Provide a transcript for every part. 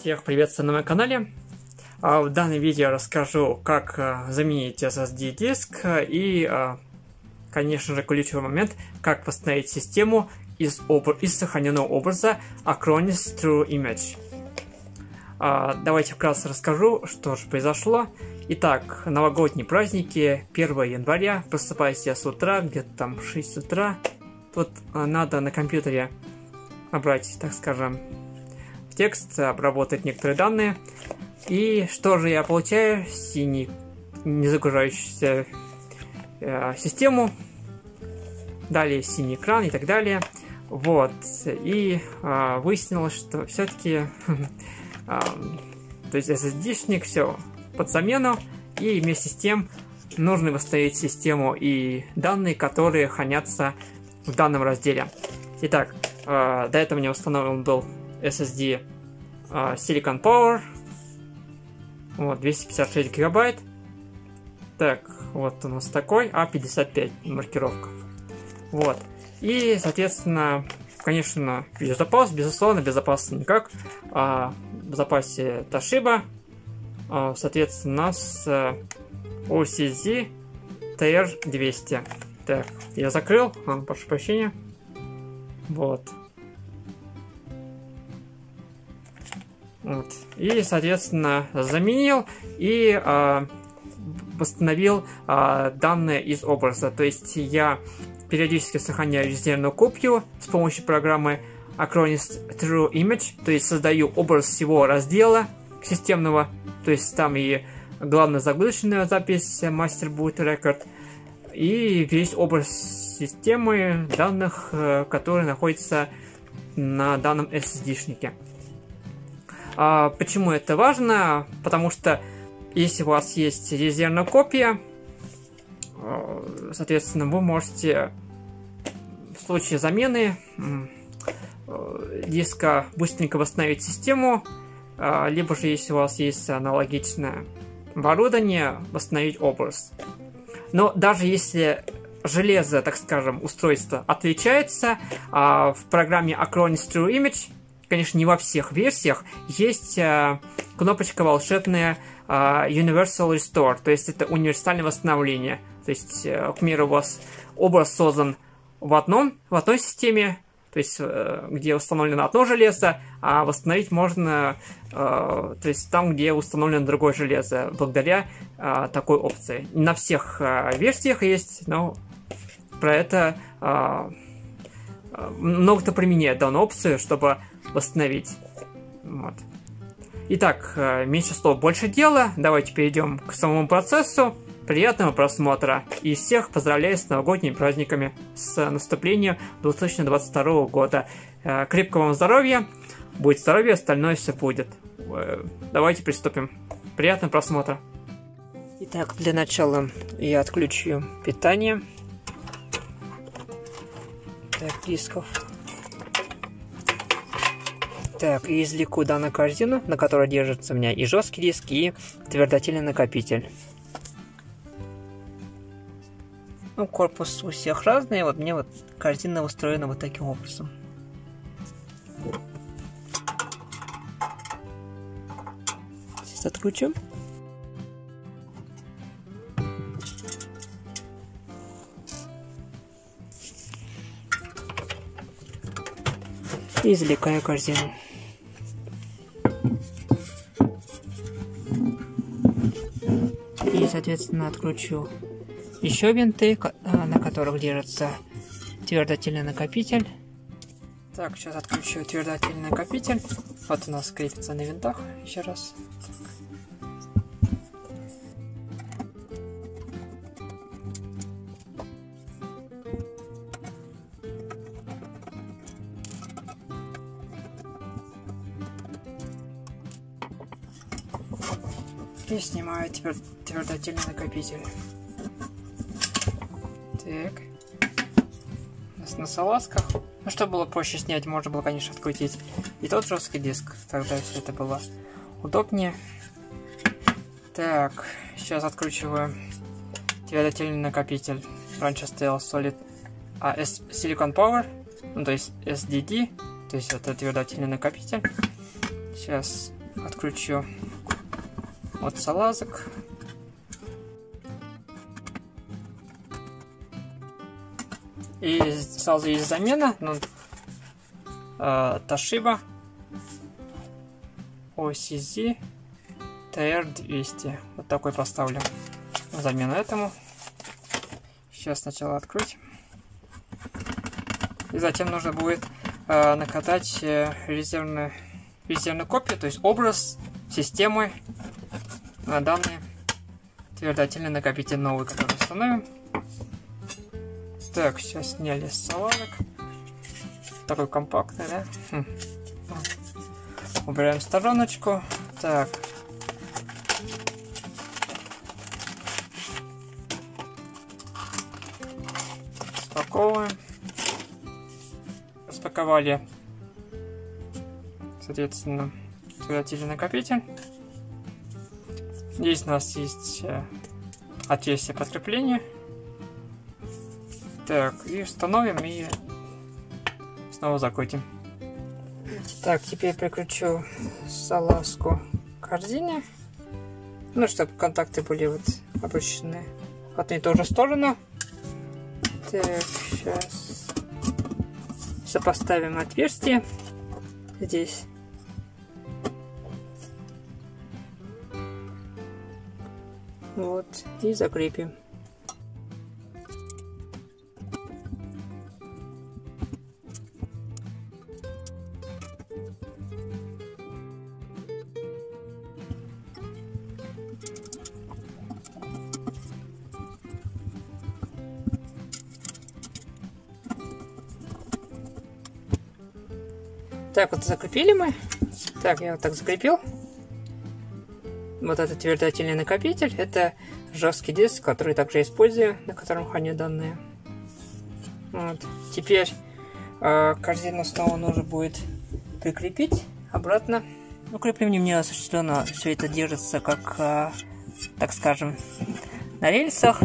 Всех приветствую на моем канале. А, в данном видео я расскажу, как а, заменить SSD диск и, а, конечно же, ключевой момент, как восстановить систему из, из сохраненного образа Acronis True Image. Давайте вкратце расскажу, что же произошло. Итак, новогодние праздники, 1 января, просыпаюсь я с утра, где-то там 6 утра. Тут надо на компьютере набрать, так скажем, текст, обработать некоторые данные. И что же я получаю? Синий не загружающуюся э, систему. Далее синий экран и так далее. Вот. И э, выяснилось, что все-таки э, то есть SSD-шник все под замену. И вместе с тем нужно восстановить систему и данные, которые хранятся в данном разделе. Итак, э, до этого мне установлен был SSD uh, Silicon Power. Вот, 256 гигабайт. Так, вот у нас такой А55 маркировка. Вот. И, соответственно, конечно, безопас, безусловно, безопасно никак. А, в запасе Toshiba. А, соответственно, у нас а, OCZ TR200. Так, я закрыл, а, прошу прощения. Вот. Вот. И, соответственно, заменил и э, восстановил э, данные из образа. То есть я периодически сохраняю резервную копию с помощью программы Acronis True Image, то есть создаю образ всего раздела системного, то есть там и главная загрузочная запись Master Boot Record, и весь образ системы данных, э, который находится на данном SSD-шнике. А, почему это важно? Потому что если у вас есть резервная копия, а, соответственно, вы можете в случае замены а, диска быстренько восстановить систему, а, либо же, если у вас есть аналогичное оборудование, восстановить образ. Но даже если железо, так скажем, устройство отличается, в программе Acronis True Image конечно, не во всех версиях, есть э, кнопочка волшебная э, Universal Restore, то есть это универсальное восстановление. То есть, э, к примеру, у вас образ создан в одном, в одной системе, то есть э, где установлено одно железо, а восстановить можно э, то есть там, где установлено другое железо, благодаря э, такой опции. Не на всех э, версиях есть, но про это э, э много кто применяет данную опцию, чтобы восстановить. Вот. Итак, э, меньше слов, больше дела. Давайте перейдем к самому процессу. Приятного просмотра и всех поздравляю с новогодними праздниками, с наступлением 2022 года. Э, крепкого вам здоровья, будет здоровье, остальное все будет. Э, давайте приступим. Приятного просмотра. Итак, для начала я отключу питание. Так, дисков. Так, и извлеку данную корзину, на которой держится у меня и жесткий диск, и твердотельный накопитель. Ну, корпус у всех разный, вот мне вот корзина устроена вот таким образом. Сейчас отключим. И извлекаю корзину. Соответственно, откручу еще винты, а, на которых держится твердотельный накопитель. Так, сейчас отключу твердотельный накопитель. Вот у нас крепится на винтах. Еще раз. И снимаю твер твердотельный накопитель. Так. У нас на салазках. Ну, чтобы было проще снять, можно было, конечно, открутить и тот жесткий диск. Тогда все это было удобнее. Так, сейчас откручиваю твердотельный накопитель. Раньше стоял Solid а, S Silicon Power, ну, то есть SDD, то есть это твердотельный накопитель. Сейчас отключу от салазок. И сразу есть замена. Ну, э, Toshiba OCZ TR200. Вот такой поставлю замену этому. Сейчас сначала открыть. И затем нужно будет э, накатать э, резервную, резервную копию, то есть образ системы на данный твердотельный накопитель новый, который установим. Так, сейчас сняли с салазок. Такой компактный, да? Хм. Убираем стороночку. Так. Спаковываем. Распаковали, соответственно, твердотельный накопитель. Здесь у нас есть э, отверстие подкрепления. Так, и установим и снова закрутим. Так, теперь прикручу салазку к корзине. Ну, чтобы контакты были вот обращены в одну и ту сторону. Так, сейчас сопоставим отверстие здесь. Вот, и закрепим. Так, вот закрепили мы. Так, я вот так закрепил. Вот этот твердотельный накопитель. Это жесткий диск, который также использую, на котором храню данные. Вот. Теперь э, корзину снова нужно будет прикрепить обратно. Ну, крепление мне осуществлено. Все это держится как, э, так скажем, на рельсах.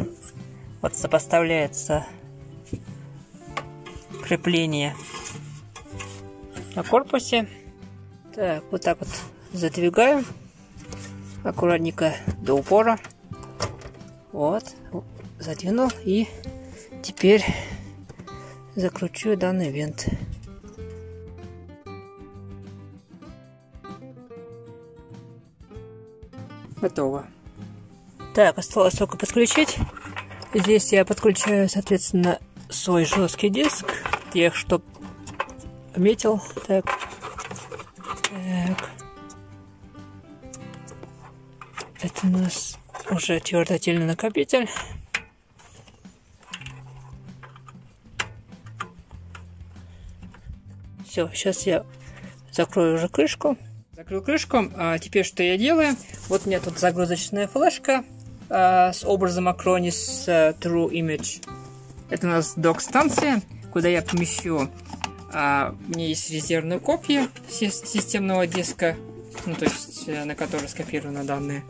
Вот сопоставляется крепление на корпусе. Так, вот так вот задвигаем аккуратненько до упора. Вот, задвинул и теперь закручу данный винт. Готово. Так, осталось только подключить. Здесь я подключаю, соответственно, свой жесткий диск, тех, что пометил. Так. Так. Это у нас уже твердотельный накопитель. Все, сейчас я закрою уже крышку. Закрыл крышку. А теперь что я делаю? Вот у меня тут загрузочная флешка а, с образом Acronis а, True Image. Это у нас док-станция, куда я помещу а, у меня есть резервная копия системного диска, ну, то есть э, на который скопированы данные.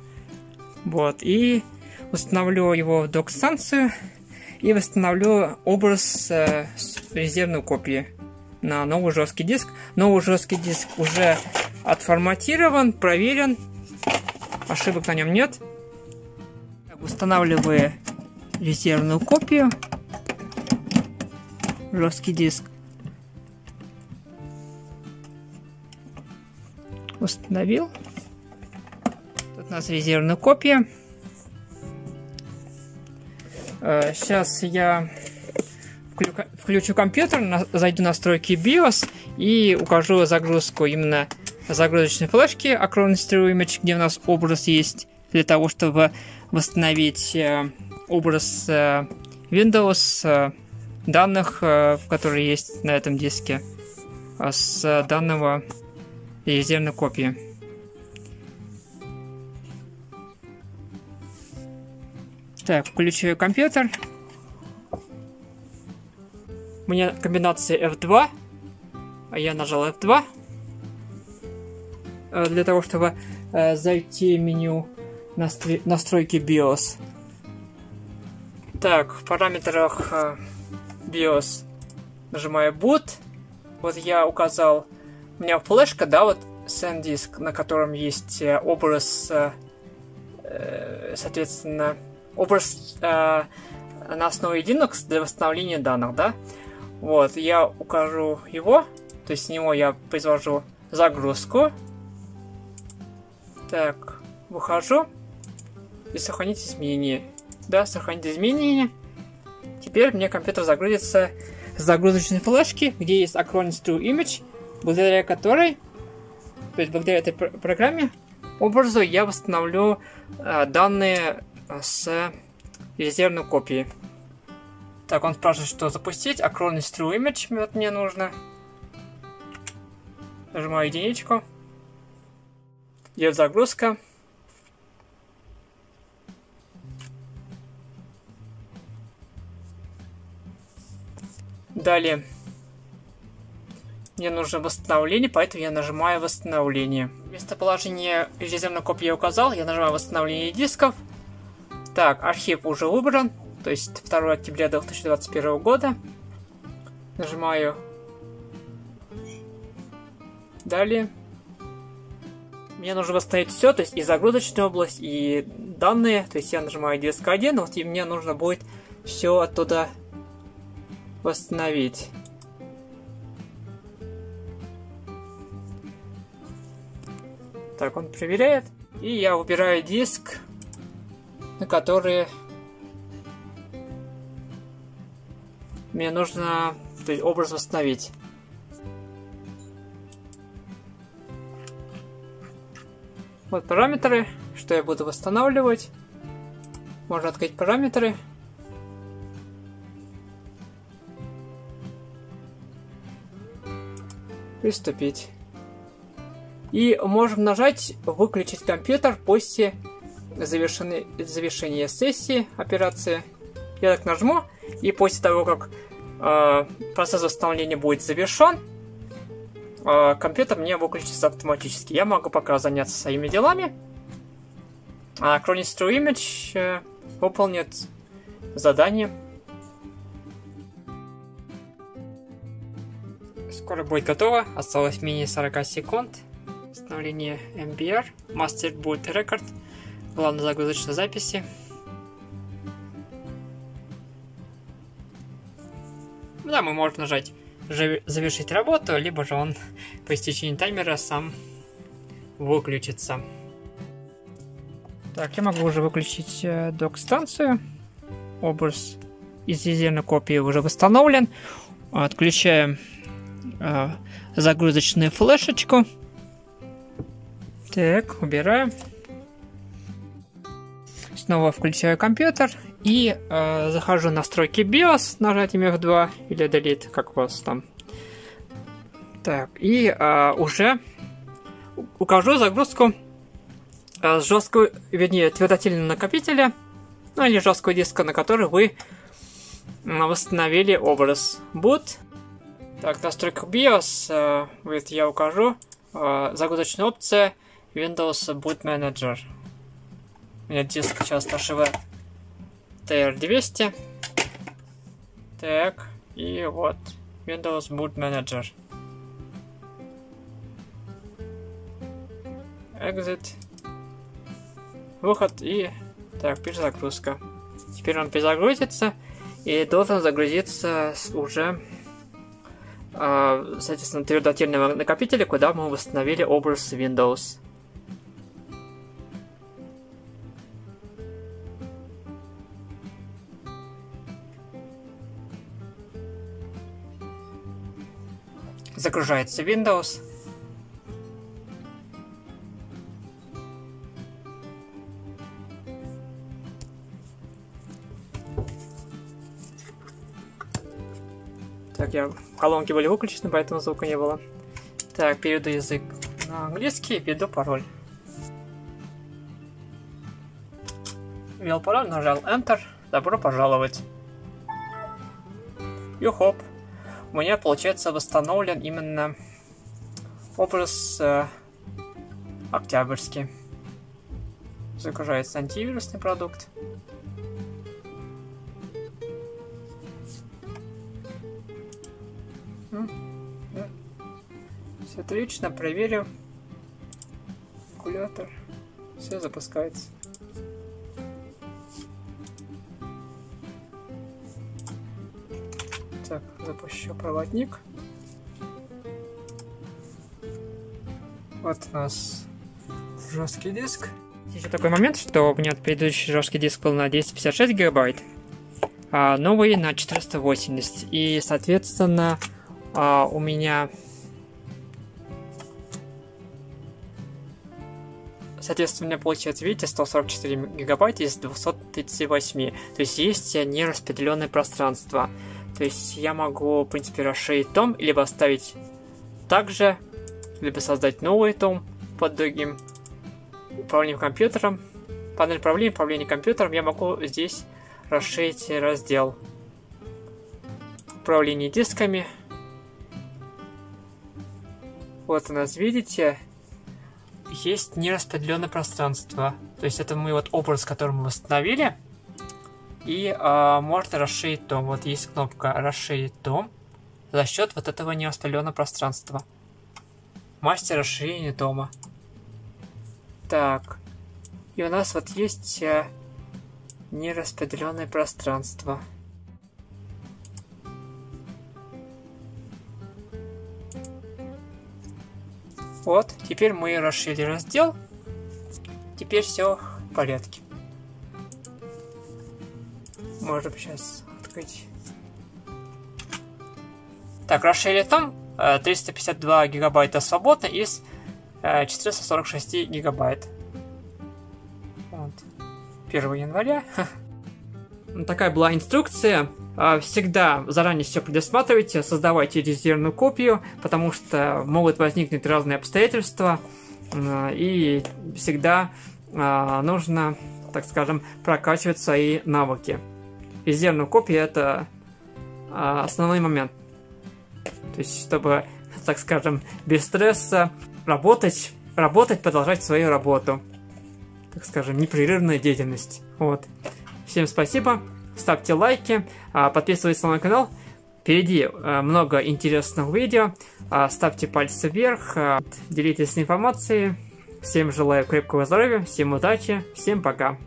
Вот, и установлю его в док-станцию и восстановлю образ э, резервной копии на новый жесткий диск. Новый жесткий диск уже отформатирован, проверен, ошибок на нем нет. Устанавливаю резервную копию, жесткий диск. Установил. Тут у нас резервная копия. Сейчас э, я включу компьютер, зайду в настройки BIOS и укажу загрузку именно загрузочной флешки Acronis True Image, где у нас образ есть, для того, чтобы восстановить э, образ э, Windows данных, которые есть на этом диске, с данного и резервной копии. Так, включаю компьютер. У меня комбинация F2. А я нажал F2. Э, для того, чтобы э, зайти в меню настройки BIOS. Так, в параметрах э, BIOS нажимаю Boot. Вот я указал у меня флешка, да, вот SanDisk, на котором есть э, образ, э, э, соответственно, образ на основе Linux для восстановления данных, да? Вот, я укажу его, то есть с него я произвожу загрузку. Так, выхожу и сохранить изменения. Да, сохранить изменения. Теперь мне компьютер загрузится с загрузочной флешки, где есть Acronis True Image, благодаря которой, то есть благодаря этой пр программе, образу я восстановлю э, данные с резервной копии. Так, он спрашивает, что запустить. Acronis True Image вот мне нужно. Нажимаю единичку. Идет загрузка. Далее. Мне нужно восстановление, поэтому я нажимаю восстановление. Местоположение резервной копии я указал, я нажимаю восстановление дисков. Так, архив уже выбран, то есть 2 октября 2021 года. Нажимаю Далее. Мне нужно восстановить все, то есть и загрузочную область, и данные. То есть я нажимаю диск 1, вот и мне нужно будет все оттуда восстановить. Так, он проверяет. И я выбираю диск, на который мне нужно то есть, образ восстановить. Вот параметры, что я буду восстанавливать. Можно открыть параметры. Приступить. И можем нажать «Выключить компьютер» после завершения сессии операции. Я так нажму, и после того, как э, процесс восстановления будет завершен, э, компьютер мне выключится автоматически. Я могу пока заняться своими делами. А Chronis True Image э, выполнит задание. Скоро будет готово. Осталось менее 40 секунд. Восстановление MBR. Master Boot Record. Главная загрузочной записи. Да, мы можем нажать завершить работу, либо же он по истечении таймера сам выключится. Так, я могу уже выключить э, док-станцию. Образ из резервной копии уже восстановлен. Отключаем э, загрузочную флешечку. Так, убираем. Снова включаю компьютер и э, захожу в настройки BIOS нажатием F2 или Delete, как у вас там. Так, и э, уже укажу загрузку э, с жесткого, вернее, твердотельного накопителя, ну или жесткого диска, на который вы восстановили образ. Boot. Так, настройка BIOS, э, вот я укажу. Э, загрузочная опция Windows Boot Manager. У меня диск сейчас Toshiba TR200. Так, и вот Windows Boot Manager. Exit. Выход и... Так, перезагрузка. Теперь он перезагрузится и должен загрузиться уже соответственно, твердотельного накопителя, куда мы восстановили образ Windows. Загружается Windows. Так, я колонки были выключены, поэтому звука не было. Так, переведу язык на английский, введу пароль. Ввел пароль, нажал Enter. Добро пожаловать. И хоп у меня получается восстановлен именно образ э, октябрьский. Загружается антивирусный продукт. Все отлично, проверю. калькулятор. Все запускается. Так, запущу проводник. Вот у нас жесткий диск. Еще такой момент, что у меня предыдущий жесткий диск был на 256 гигабайт, а новый на 480. И, соответственно, а, у меня Соответственно, у меня получается, видите, 144 гигабайта из 238. То есть есть нераспределенное пространство. То есть я могу, в принципе, расширить том, либо оставить также, либо создать новый том под другим управлением компьютером. Панель управления, управление компьютером. Я могу здесь расширить раздел управление дисками. Вот у нас, видите, есть нераспределенное пространство. То есть это мы вот образ, который мы восстановили. И э, можно расширить том. Вот есть кнопка расширить том за счет вот этого нераспределенного пространства. Мастер расширения дома. Так. И у нас вот есть э, нераспределенное пространство. Вот, теперь мы расширили раздел. Теперь все в порядке. Можем сейчас открыть. Так, расширили там 352 гигабайта свободно из 446 э, гигабайт. Вот. 1 января. Такая была инструкция. А, всегда заранее все предусматривайте, создавайте резервную копию, потому что могут возникнуть разные обстоятельства, и всегда а, нужно, так скажем, прокачивать свои навыки. Резервная копия это основной момент. То есть, чтобы, так скажем, без стресса работать, работать, продолжать свою работу. Так скажем, непрерывная деятельность. Вот. Всем спасибо ставьте лайки, а, подписывайтесь на мой канал. Впереди а, много интересных видео. А, ставьте пальцы вверх, делитесь информацией. Всем желаю крепкого здоровья, всем удачи, всем пока.